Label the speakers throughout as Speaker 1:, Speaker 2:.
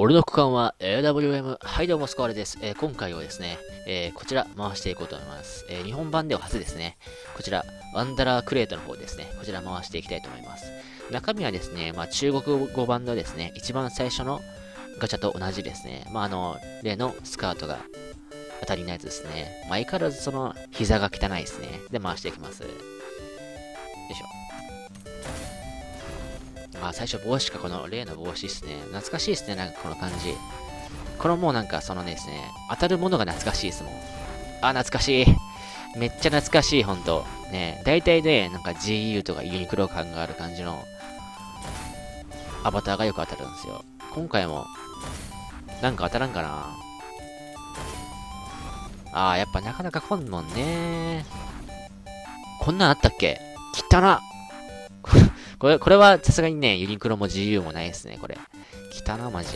Speaker 1: 俺の区間は AWM。はい、どうも、スコアレです。えー、今回はですね、えー、こちら回していこうと思います。えー、日本版では初ですね。こちら、ワンダラークレートの方ですね。こちら回していきたいと思います。中身はですね、まあ、中国語版のですね、一番最初のガチャと同じですね。まあ、あの、例のスカートが当たりのやつですね。まあ、相変わらずその膝が汚いですね。で、回していきます。よいしょ。あ、最初帽子か、この例の帽子っすね。懐かしいっすね、なんかこの感じ。このもなんかそのねですね、当たるものが懐かしいですもん。あ、懐かしい。めっちゃ懐かしい、ほんと。ね、大体で、なんか GU とかユニクロ感がある感じのアバターがよく当たるんですよ。今回も、なんか当たらんかなあー、やっぱなかなか来んもんねこんなんあったっけ？汚なこれ、これはさすがにね、ユニクロも GU もないですね、これ。汚な、マジ。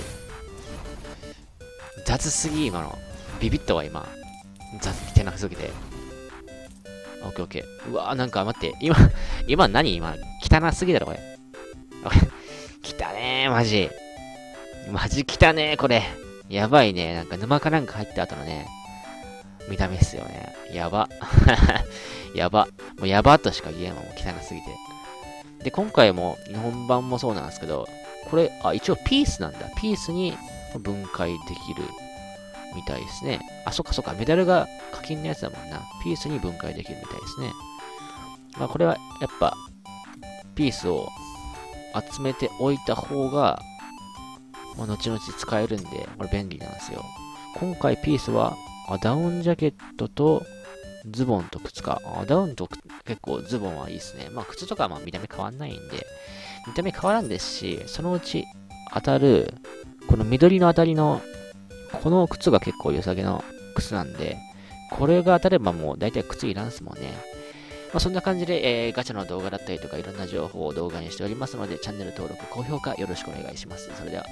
Speaker 1: 雑すぎ、今の。ビビったわ、今。雑、汚すぎて。オッケーオッケー。うわーなんか待って。今、今何？今、汚すぎだろ、これ。汚ねー、マジ。マジ汚ねー、これ。やばいね。なんか沼かなんか入った後のね、見た目っすよね。やば。やば。もうやばとしか言えんわ、もう汚すぎて。で、今回も日本版もそうなんですけど、これ、あ、一応ピースなんだ。ピースに分解できるみたいですね。あ、そっかそっか、メダルが課金のやつだもんな。ピースに分解できるみたいですね。まあ、これはやっぱ、ピースを集めておいた方が、まあ、後々使えるんで、これ便利なんですよ。今回ピースは、あダウンジャケットとズボンと靴か。あダウンと結構ズボンはいいですね。まあ靴とかはまあ見た目変わんないんで、見た目変わらんですし、そのうち当たる、この緑の当たりの、この靴が結構良さげの靴なんで、これが当たればもう大体靴いらんすもんね。まあ、そんな感じで、えー、ガチャの動画だったりとかいろんな情報を動画にしておりますので、チャンネル登録、高評価よろしくお願いします。それでは。